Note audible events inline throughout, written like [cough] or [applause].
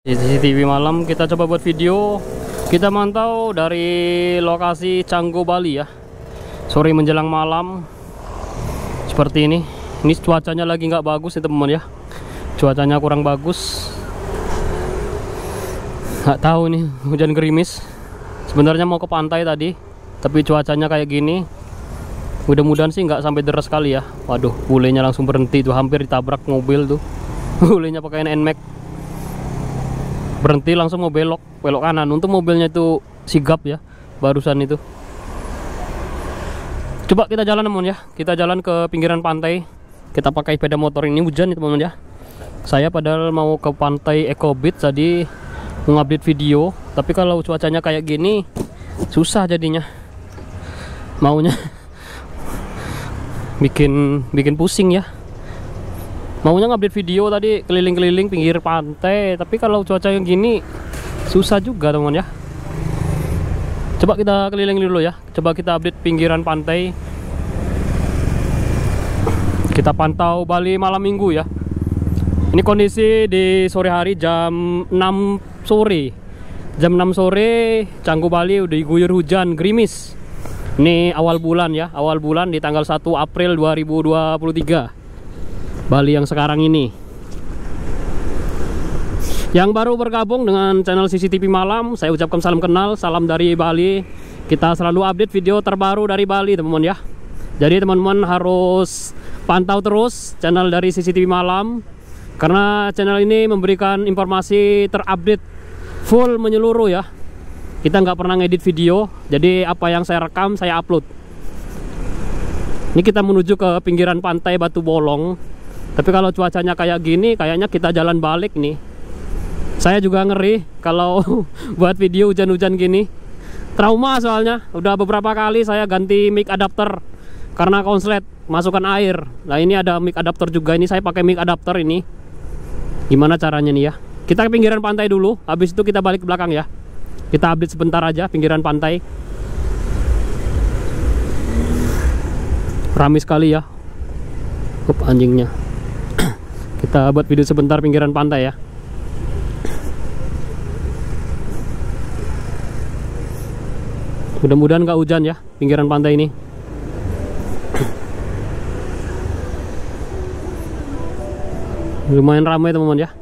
Di CCTV malam kita coba buat video. Kita mantau dari lokasi Canggu Bali ya. Sore menjelang malam. Seperti ini. Ini cuacanya lagi nggak bagus ya teman ya. Cuacanya kurang bagus. Nggak tahu nih hujan gerimis. Sebenarnya mau ke pantai tadi Tapi cuacanya kayak gini. Mudah-mudahan sih nggak sampai deras kali ya. Waduh bulenya langsung berhenti tuh. Hampir ditabrak mobil tuh. [laughs] Bulenya pakai NMAX berhenti langsung mau belok belok kanan. Untuk mobilnya itu sigap ya barusan itu. Coba kita jalan teman ya. Kita jalan ke pinggiran pantai. Kita pakai sepeda motor ini hujan teman ya. Saya padahal mau ke pantai Eco Beach tadi mengupdate video. Tapi kalau cuacanya kayak gini susah jadinya. Maunya [laughs] bikin bikin pusing ya maunya ngupdate video tadi keliling-keliling pinggir pantai. Tapi kalau cuaca yang gini susah juga teman ya. Coba kita keliling dulu ya. Coba kita update pinggiran pantai. Kita pantau Bali malam minggu ya. Ini kondisi di sore hari jam 6 sore. Jam 6 sore Canggu Bali udah diguyur hujan gerimis. Ini awal bulan ya. Awal bulan di tanggal 1 April 2023 Bali yang sekarang ini. Yang baru bergabung dengan channel CCTV Malam saya ucapkan salam kenal salam dari Bali. Kita selalu update video terbaru dari Bali teman-teman ya. Jadi teman-teman harus pantau terus channel dari CCTV Malam karena channel ini memberikan informasi terupdate full menyeluruh ya. Kita nggak pernah ngedit video jadi apa yang saya rekam saya upload. Ini kita menuju ke pinggiran pantai Batu Bolong tapi kalau cuacanya kayak gini kayaknya kita jalan balik nih. Saya juga ngeri kalau [laughs] buat video hujan-hujan gini. Trauma soalnya. Udah beberapa kali saya ganti mic adapter karena konslet masukkan air. Nah ini ada mic adapter juga. Ini saya pakai mic adapter ini. Gimana caranya nih ya? Kita ke pinggiran pantai dulu. Habis itu kita balik ke belakang ya. Kita update sebentar aja pinggiran pantai. Rame sekali ya. Up, anjingnya kita buat video sebentar pinggiran pantai ya. Mudah-mudahan gak hujan ya pinggiran pantai ini. Lumayan ramai teman-teman ya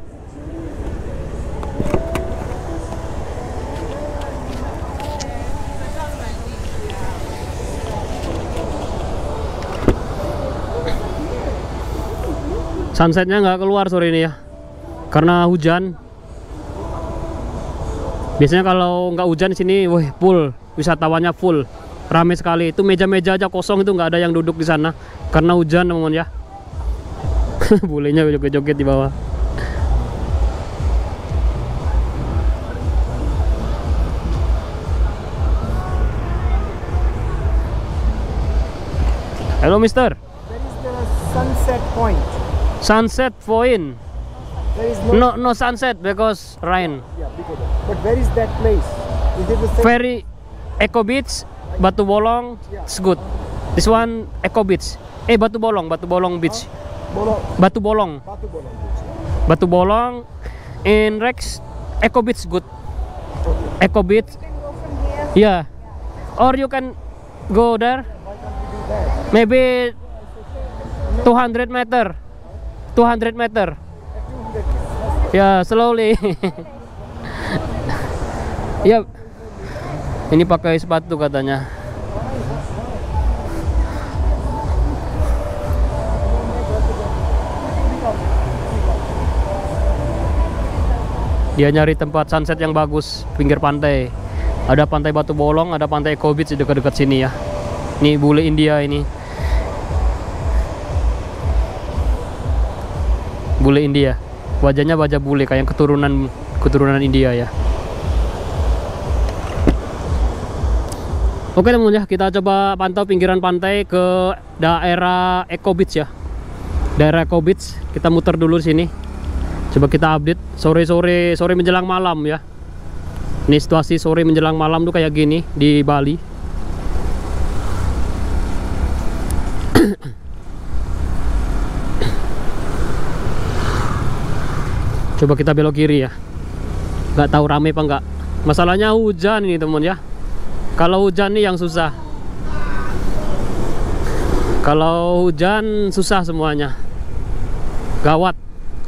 sunsetnya nggak keluar sore ini ya karena hujan. Biasanya kalau nggak hujan sini wah full. Wisatawannya full. Ramai sekali. Itu meja-meja aja kosong itu nggak ada yang duduk di sana karena hujan teman-teman ya. [laughs] Bolehnya joget-joget di bawah. Halo mister. Where is the sunset point? Sunset Point There is no. No no sunset because rain. Yeah, because but where is that place? Is it the same? Ferry Eco Beach Batu Bolong it's good. This one Eco Beach. Eh Batu Bolong Batu Bolong Beach. Bolo, Batu Bolong. Batu Bolong Beach. Batu Bolong in Rex Eco Beach good. Eco Beach. Yeah. Or you can go there. Maybe 200 meter 200 meter. Ya slowly. [laughs] Ya. Ini pakai sepatu katanya. Dia nyari tempat sunset yang bagus pinggir pantai. Ada pantai Batu Bolong ada pantai Eco Beach dekat-dekat sini ya. Ini bule India ini bule India. Wajahnya wajah bule kayak keturunan keturunan India ya. Oke teman ya. Kita coba pantau pinggiran pantai ke daerah Eco Beach ya. Daerah Eco Beach kita muter dulu sini. Coba kita update. Sore-sore sore menjelang malam ya. Ini situasi sore menjelang malam tuh kayak gini di Bali coba kita belok kiri ya. Nggak tahu rame apa enggak masalahnya hujan ini teman ya. Kalau hujan nih yang susah. Kalau hujan susah semuanya. Gawat.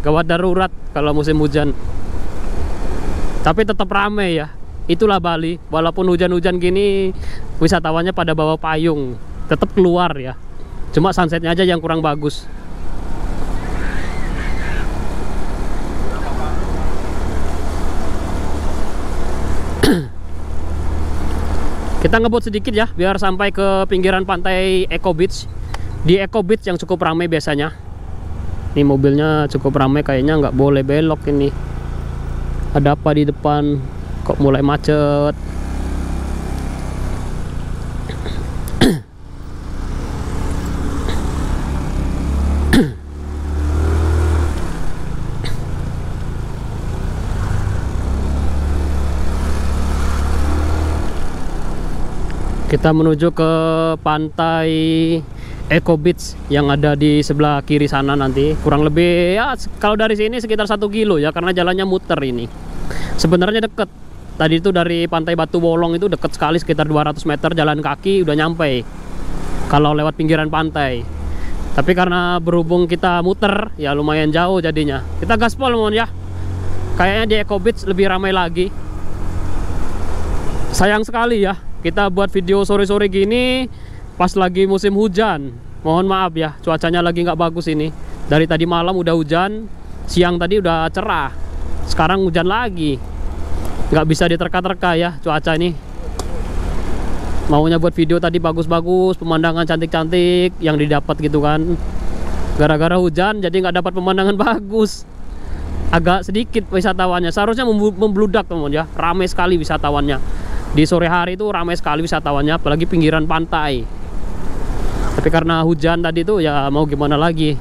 Gawat darurat kalau musim hujan. Tapi tetap rame ya. Itulah Bali. Walaupun hujan-hujan gini wisatawannya pada bawa payung. Tetap keluar ya. Cuma sunsetnya aja yang kurang bagus kita ngebut sedikit ya biar sampai ke pinggiran pantai Eco Beach. Di Eco Beach yang cukup ramai biasanya. Ini mobilnya cukup ramai kayaknya nggak boleh belok ini. Ada apa di depan? Kok mulai macet kita menuju ke pantai Eco Beach yang ada di sebelah kiri sana nanti. Kurang lebih ya kalau dari sini sekitar satu kilo ya karena jalannya muter ini. Sebenarnya deket. Tadi itu dari pantai Batu Wolong itu deket sekali sekitar 200 meter jalan kaki udah nyampe. Kalau lewat pinggiran pantai. Tapi karena berhubung kita muter ya lumayan jauh jadinya. Kita gaspol mohon ya. Kayaknya di Eco Beach lebih ramai lagi. Sayang sekali ya kita buat video sore-sore gini pas lagi musim hujan. Mohon maaf ya cuacanya lagi nggak bagus ini. Dari tadi malam udah hujan siang tadi udah cerah. Sekarang hujan lagi. Nggak bisa diterka-terka ya cuaca ini. Maunya buat video tadi bagus-bagus pemandangan cantik-cantik yang didapat gitu kan. Gara-gara hujan jadi nggak dapat pemandangan [laughs] bagus. Agak sedikit wisatawannya. Seharusnya membludak teman ya. Ramai sekali wisatawannya di sore hari itu ramai sekali wisatawannya apalagi pinggiran pantai. Tapi karena hujan tadi tuh ya mau gimana lagi?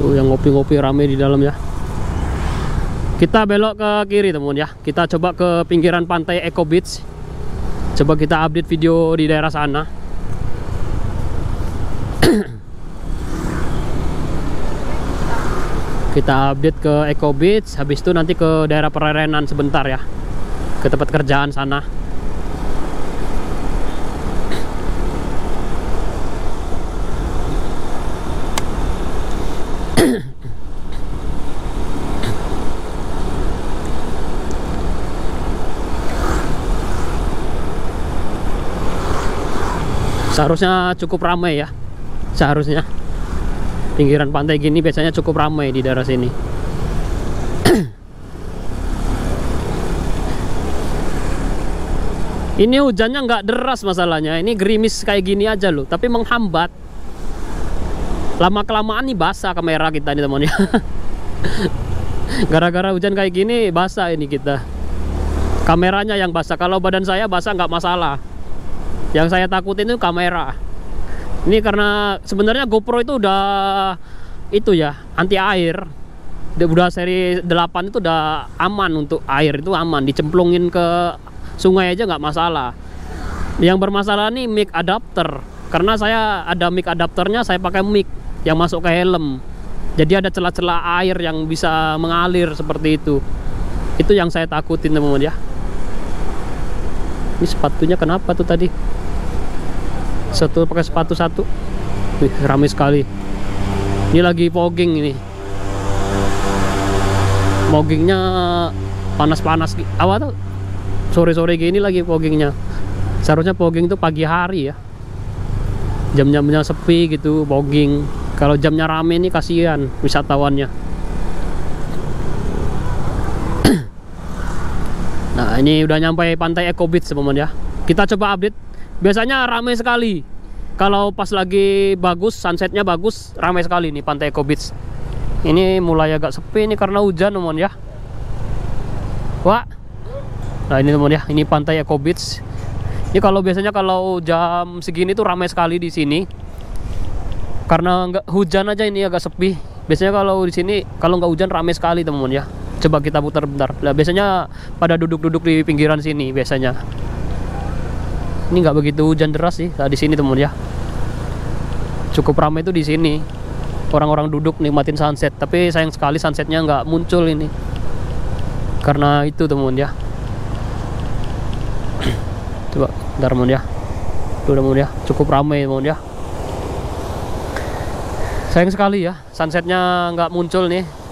Tuh yang ngopi-ngopi rame di dalam ya kita belok ke kiri teman ya. Kita coba ke pinggiran pantai Eco Beach. Coba kita update video di daerah sana. [clears throat] Kita update ke Eco Beach habis itu nanti ke daerah pererenan sebentar ya. Ke tempat kerjaan sana seharusnya cukup ramai ya. Seharusnya. Pinggiran pantai gini biasanya cukup ramai di daerah sini. [clears throat] Ini hujannya nggak deras masalahnya. Ini gerimis kayak gini aja loh tapi menghambat. Lama kelamaan nih basah kamera kita nih teman ya [laughs] gara-gara hujan kayak gini basah ini kita. Kameranya yang basah. Kalau badan saya basah nggak masalah yang saya takutin itu kamera. Ini karena sebenarnya GoPro itu udah itu ya anti air. Udah seri 8 itu udah aman untuk air itu aman. Dicemplungin ke sungai aja nggak masalah. Yang bermasalah nih mic adapter. Karena saya ada mic adapternya saya pakai mic yang masuk ke helm. Jadi ada celah-celah air yang bisa mengalir seperti itu. Itu yang saya takutin teman-teman ya ini sepatunya kenapa tuh tadi? Satu pakai sepatu satu? Wih, ramai sekali. Ini lagi fogging ini. Foggingnya panas-panas. Awal tuh? Sore-sore gini lagi foggingnya. Seharusnya fogging itu pagi hari ya. Jam-jamnya sepi gitu fogging. Kalau jamnya rame ini kasihan wisatawannya nah ini udah nyampe pantai Eco Beach teman-teman ya. Kita coba update. Biasanya ramai sekali. Kalau pas lagi bagus sunsetnya bagus ramai sekali nih pantai Eco Beach. Ini mulai agak sepi ini karena hujan teman ya. Wah. Nah ini teman ya. Ini pantai Eco Beach. Ini kalau biasanya kalau jam segini tuh ramai sekali di sini. Karena nggak hujan aja ini agak sepi. Biasanya kalau di sini kalau nggak hujan ramai sekali teman-teman ya coba kita putar bentar. Nah, biasanya pada duduk-duduk di pinggiran sini biasanya. Ini nggak begitu hujan deras sih nah, di sini teman ya. Cukup ramai itu di sini. Orang-orang duduk nikmatin sunset tapi sayang sekali sunsetnya nggak muncul ini. Karena itu teman [clears throat] ya. Coba bentar teman ya. Tuh teman ya cukup ramai teman ya. Sayang sekali ya sunsetnya nggak muncul nih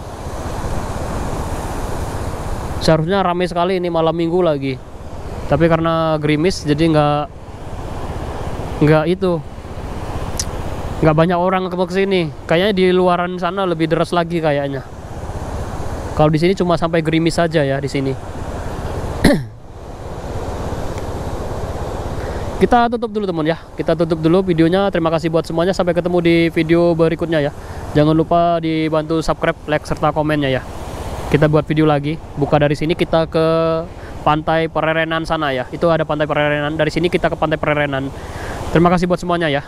seharusnya ramai sekali ini malam minggu lagi. Tapi karena gerimis jadi nggak nggak itu nggak banyak orang ke sini. Kayaknya di luaran sana lebih deras lagi kayaknya. Kalau di sini cuma sampai gerimis saja ya di sini. [clears throat] Kita tutup dulu teman ya. Kita tutup dulu videonya. Terima kasih buat semuanya. Sampai ketemu di video berikutnya ya. Jangan lupa dibantu subscribe like serta komennya ya kita buat video lagi. Buka dari sini kita ke pantai pererenan sana ya. Itu ada pantai pererenan. Dari sini kita ke pantai pererenan. Terima kasih buat semuanya ya